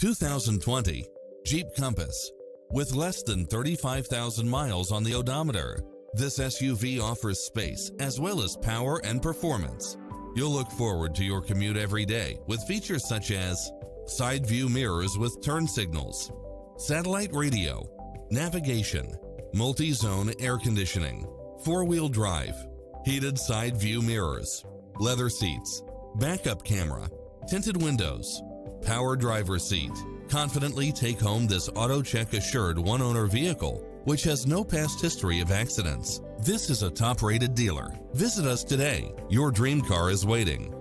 2020 Jeep Compass. With less than 35,000 miles on the odometer, this SUV offers space as well as power and performance. You'll look forward to your commute every day with features such as side view mirrors with turn signals, satellite radio, navigation, multi-zone air conditioning, four-wheel drive, heated side view mirrors, leather seats, backup camera, tinted windows, power driver seat. Confidently take home this AutoCheck assured one-owner vehicle which has no past history of accidents. This is a top-rated dealer. Visit us today. Your dream car is waiting.